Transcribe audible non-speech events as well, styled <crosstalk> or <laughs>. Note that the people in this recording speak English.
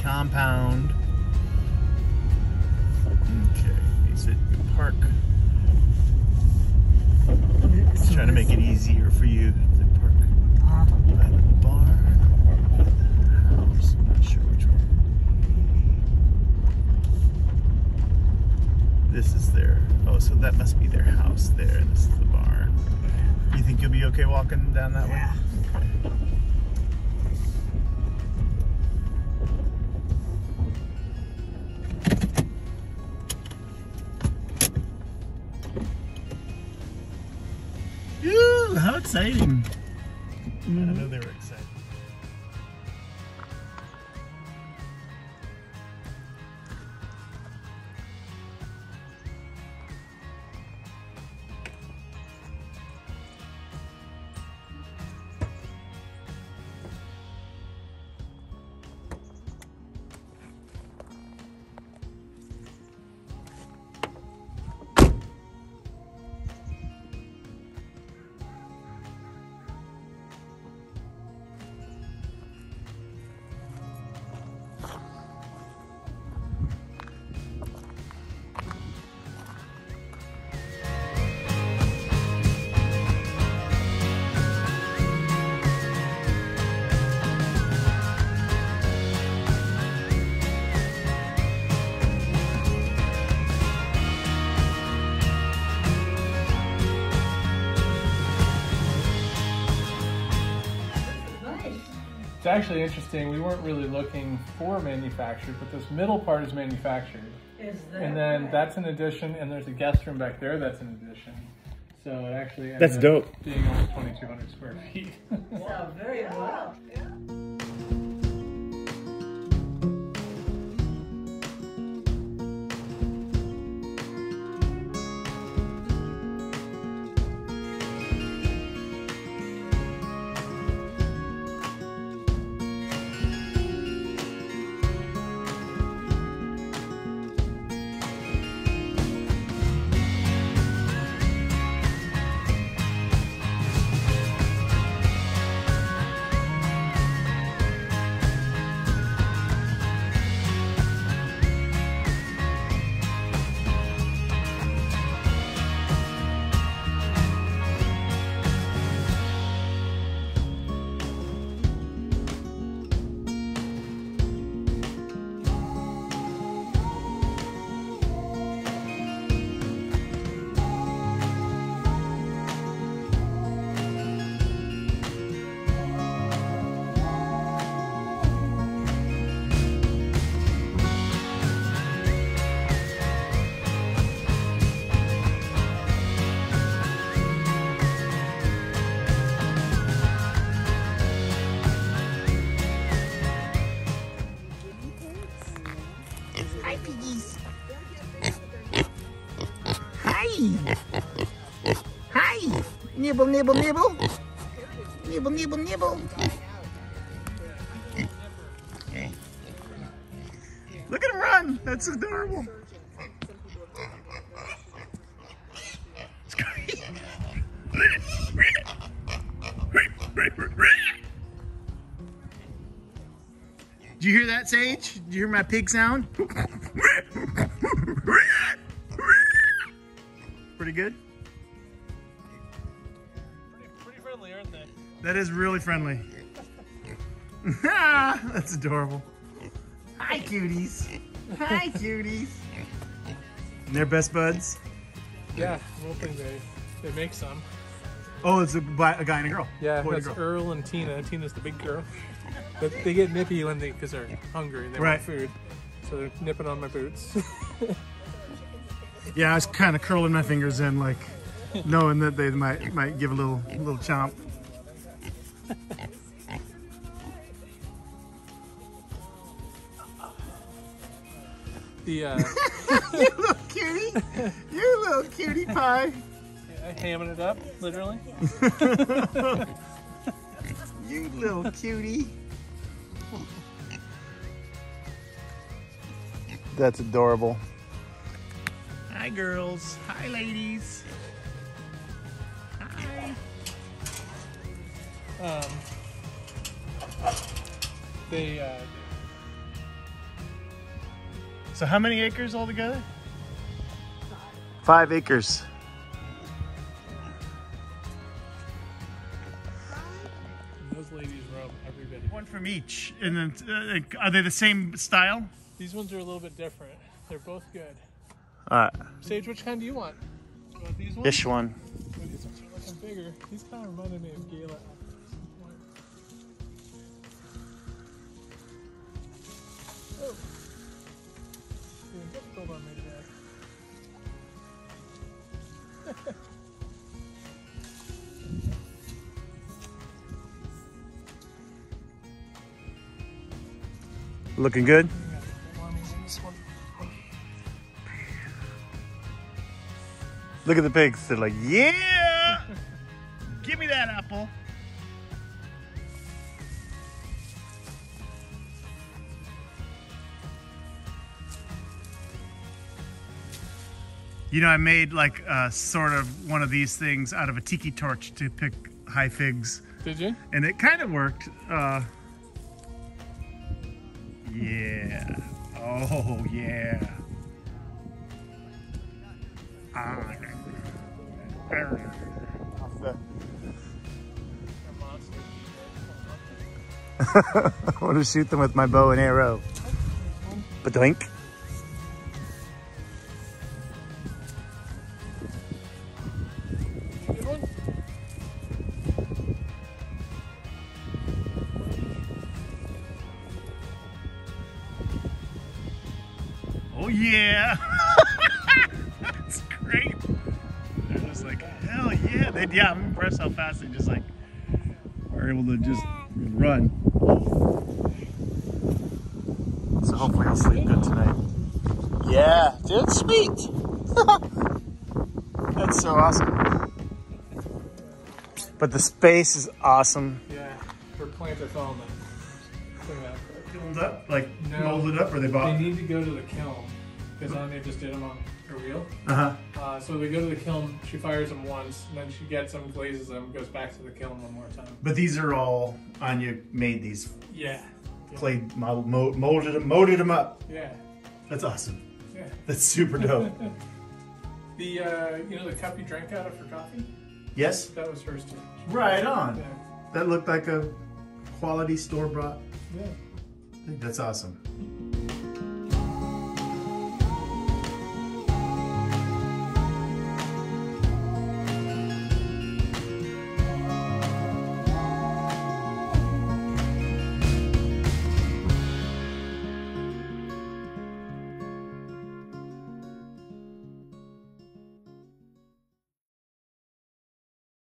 compound. Okay, you can park. He's trying to make it easier for you to park by the barn or by the house. I'm not sure which one. This is their, oh, so that must be their house there. This is the barn. You think you'll be okay walking down that way? How exciting! I know they were excited. It's actually interesting. We weren't really looking for manufactured, but this middle part is manufactured. Is there? And then that's an addition, and there's a guest room back there that's an addition. So it actually ended That's up dope. being almost 2,200 square <laughs> feet. So very well. Hi, Hi. Hi. Nibble, nibble, nibble. Nibble, nibble, nibble. Look at him run! That's adorable. Did you hear that, Sage? Did you hear my pig sound? Pretty good? pretty, pretty friendly, aren't they? That is really friendly. <laughs> <laughs> That's adorable. Hi, cuties. Hi, cuties. And they're best buds. Yeah, I don't think they, they make some. Oh, it's a, a guy and a girl. Yeah, Boy that's girl. Earl and Tina. Tina's the big girl. But they get nippy when they, because they're hungry and they Right. want food. So they're nipping on my boots. <laughs> Yeah, I was kind of curling my fingers in, like knowing that they might might give a little little chomp. the uh, <laughs> you little cutie, you little cutie pie. yeah, hamming it up, literally. <laughs> You little cutie. That's adorable. Hi, girls. Hi, ladies. Hi. Um, they uh, So how many acres altogether? Five acres. Those ladies roam every bit. One from each. And then uh, are they the same style? These ones are a little bit different. They're both good. All right. Sage, which kind do you want? You want these ones? This one. Oh, these ones are looking bigger. These kind of reminded me of Gala. Oh. Yeah, on me. Looking good. Look at the pigs. They're like, yeah. Give me that apple. You know, I made like uh, sort of one of these things out of a tiki torch to pick high figs, Did you? and it kind of worked. Uh, yeah. Oh, yeah. I want to shoot them with my bow and arrow. Badoink. Oh yeah. <laughs> <laughs> yeah. They, yeah, I'm impressed how fast they just like are able to just run. So hopefully I'll sleep good tonight. Yeah, dude, sweet. <laughs> That's so awesome. But the space is awesome. Yeah. For plantathon. Clean that quick. Filmed up, like No. molded up, or they bought. They need to go to the kiln because Anya just did them on her wheel. Uh huh. Uh, so they go to the kiln. She fires them once, and then she gets them, glazes them, goes back to the kiln one more time. But these are all Anya made these, Yeah, played, molded them, molded them up. yeah, That's awesome. yeah. That's super dope. <laughs> The uh, you know the cup you drank out of for coffee? yes. That was hers too. Right on. Yeah, That looked like a quality store bought. yeah. That's awesome.